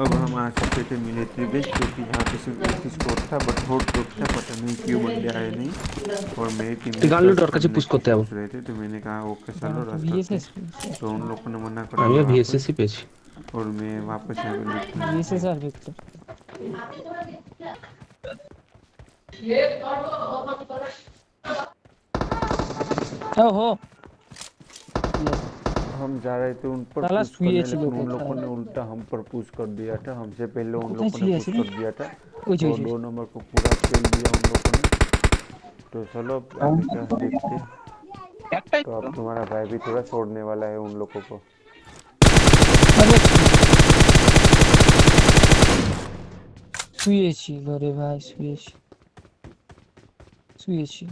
अब हम आ सकते थे मिलिट्री बेस जो कि यहाँ पे सिर्फ़ एक ही स्कोर था बट हॉट तो था पता नहीं क्यों बंदे आए नहीं? और मेरे टीम गालो डॉग का पुश करते हैं रहे थे तो मैंने कहा ओके चलो रास्ता तो उन लोगों ने मना करा भैया बीएसएस ही पेज और मैं वापस यहाँ पे लिखता बीएसएस आर विक्टर ये हो हम जा रहे थे उन पर साला पुश करने सुई लेकिन लोग उन होता लोगों है। ने उल्टा हम पर पुश कर दिया था हमसे पहले उन कितना लोगों ने चाहिए पुश ऐसे? कर दिया था ওই যে तो ওই যে दो नंबर को पूरा खेल दिया उन लोगों ने तो चलो अब आगे का देखते हैं। একটাই तो अब तुम्हारा भाई भी थोड़ा छोड़ने वाला है उन लोगों को আরে শুয়েছিল রে ভাই শুয়েছি শুয়েছি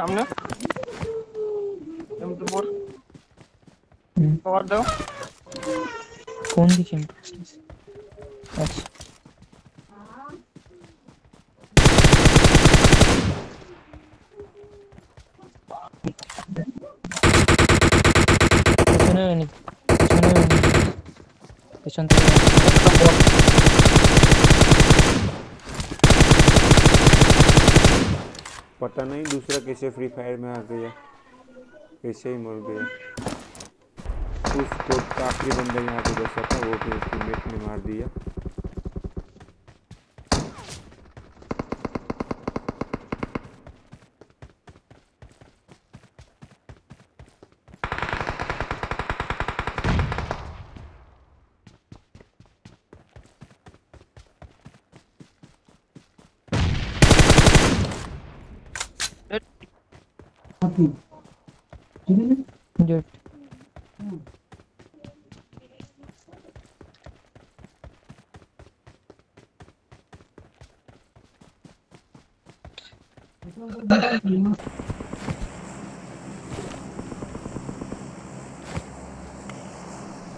सामने। एम टू फोर और दो। कौन दिखे अच्छा। सुनो नहीं। सुनो नहीं। पता नहीं, दूसरा कैसे फ्री फायर में आ गया कैसे ही मर गया उस आखिरी बंदा यहाँ पे बचा था वो भी उसकी मेट ने मार दिया। डेट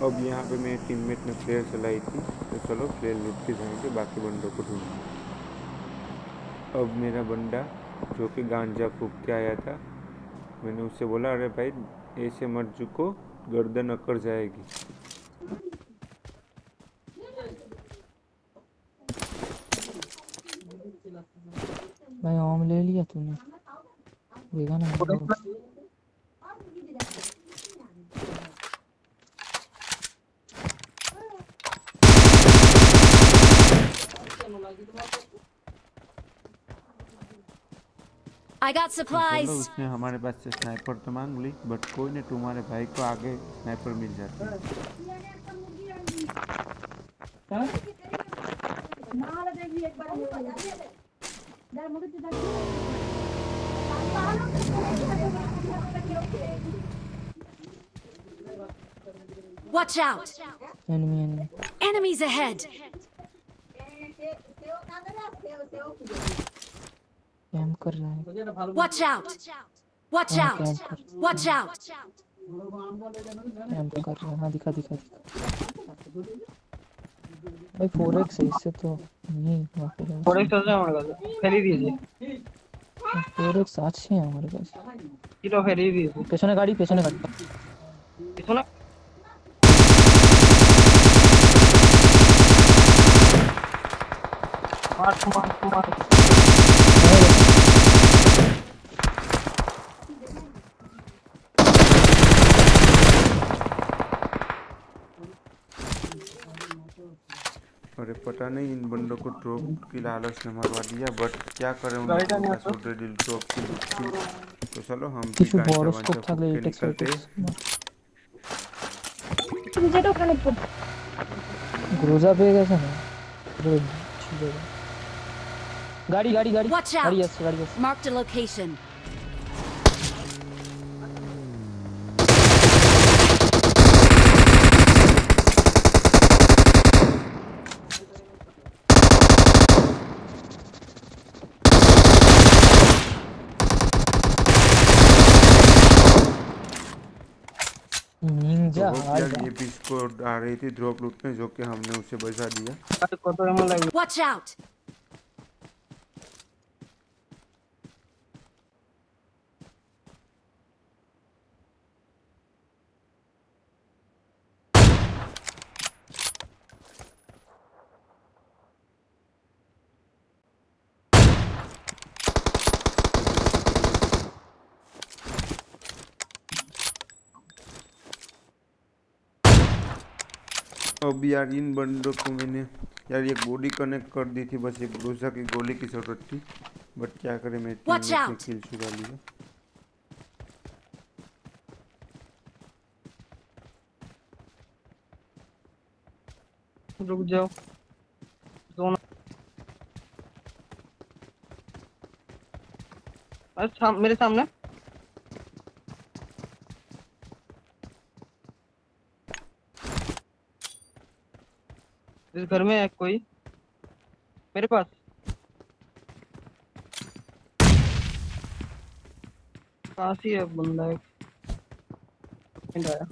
अब यहाँ पे मेरे टीममेट ने फ्लेयर चलाई थी तो चलो फ्लेयर लूट के जाएँगे बाकी बंदों को ढूंढेंगे अब मेरा बंदा जो कि गांजा फूक के आया था मैंने उससे बोला अरे भाई ऐसे मत झुको गर्दन अकड़ जाएगी। भाई आम ले लिया तूने। देखा ना। I got तो चलो supplies! उसने हमारे पास से स्नाइपर तो मांग ली बट कोई नहीं तुम्हारे भाई को आगे स्नाइपर मिल जाती है Watch out! Enemy enemy Enemies ahead! Cam कर रहा है Watch out! Watch हाँ, out! कैम कर Watch out! कैम कर रहा है हाँ दिखा दिखा दिखा भाई फोर एक्स है इससे तो नहीं পরে চলে যাও আমার কাছে ফেরি দিয়েছি फोर एक्स আছে আমার কাছে কিলো ফেরি দিয়েছি পেছনে গাড়ি পেছনে গাড়ি কিছু না মার মার মার अरे पता नहीं इन बंदों को ड्रॉप की लालच ने मरवा दिया बट क्या करें उन्होंने ड्रॉप की तो चलो हम किसी बोर्ड को भी निकलते। मुझे तो खाने पर ग्रोजा पे कैसा है। गाड़ी गाड़ी गाड़ी। गाड़ी यस गाड़ी यस मार्क द लोकेशन ये आ रही थी ड्रॉप में जो कि हमने उसे बचा दिया। अब यार इन बंदों को मैंने यार ये बॉडी कनेक्ट कर दी थी बस एक ग्रोजा की गोली की ज़रूरत थी। बट क्या करें मैं. किल चुरा लिया रुक जाओ। जोन अरे साम, मेरे सामने। इस घर में है कोई? मेरे पास। पास ही बंदा एक। आया।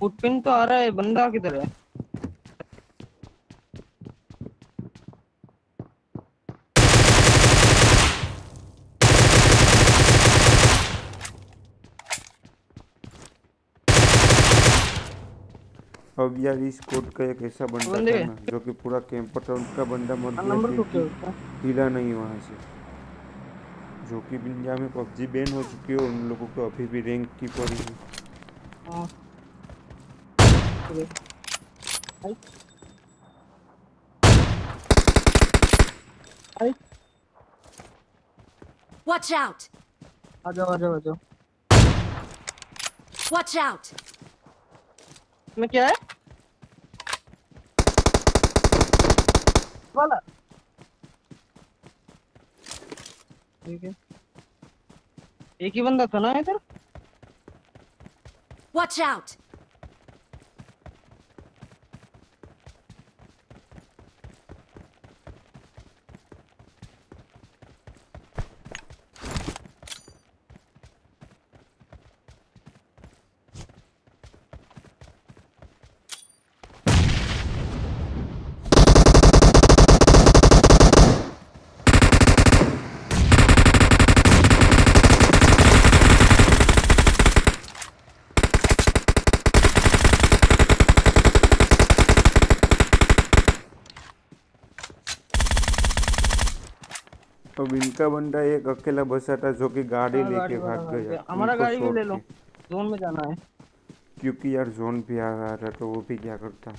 फुटप्रिंट तो आ रहा है, बंदा किधर है? अब यार इस कोड का एक ऐसा बंदा था ना जो कि पूरा कैंपर था उनका बंदा मर गया तो हिला नहीं वहाँ से। जो कि इंडिया में पबजी बैन हो चुकी है उन लोगों को अभी भी रैंक की पड़ी है। हाँ। Watch out! आ जाओ आ जाओ आ जाओ। Watch out! इसमें क्या है? वाला ठीक है। एक ही बंदा था ना इधर? Watch out! अब इनका बंदा एक अकेला बसा था जो कि गाड़ी हाँ, लेके भाग गया हमारा गाड़ी भी ले लो जोन में जाना है। क्योंकि यार जोन भी आ रहा था तो वो भी क्या करता?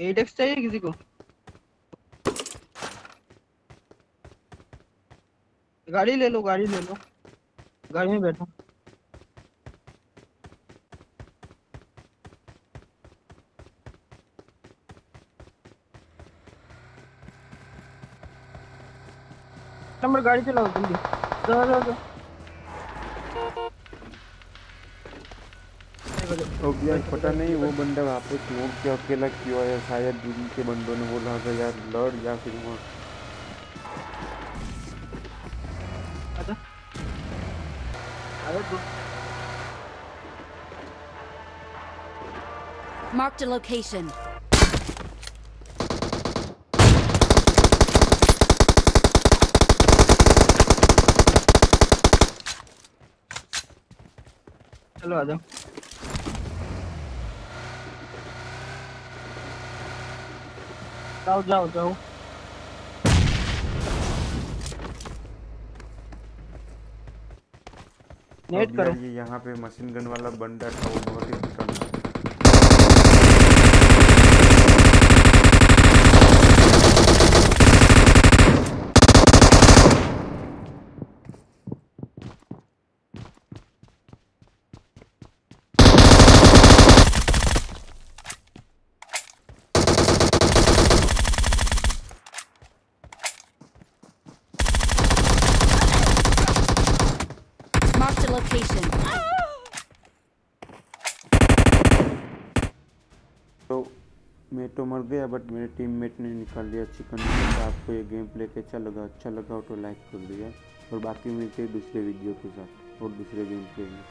एट एक्स चाहिए किसी को? गाड़ी ले लो गाड़ी ले लो। गाड़ी में बैठो। नंबर गाड़ी चलाओ जल्दी जाओ जाओ जाओ अब यार पता नहीं वो बंदा वापस मोड़ के अकेला क्यों आया? शायद उनके बंदों ने बोला होगा यार लड़ या फिर वो आजा Marked a location. चलो आ जाओ। जाओ जाओ जाओ। नेट करो। ये यहाँ पे मशीन गन वाला बंदा था वो बहुत ही location. तो मैं तो मर गया बट मेरे टीममेट ने निकाल दिया चिकन तो आपको ये गेम प्ले अच्छा लगा? अच्छा लगा तो लाइक कर दिया। और बाकी मिलते दूसरे वीडियो के साथ और दूसरे गेम प्ले में।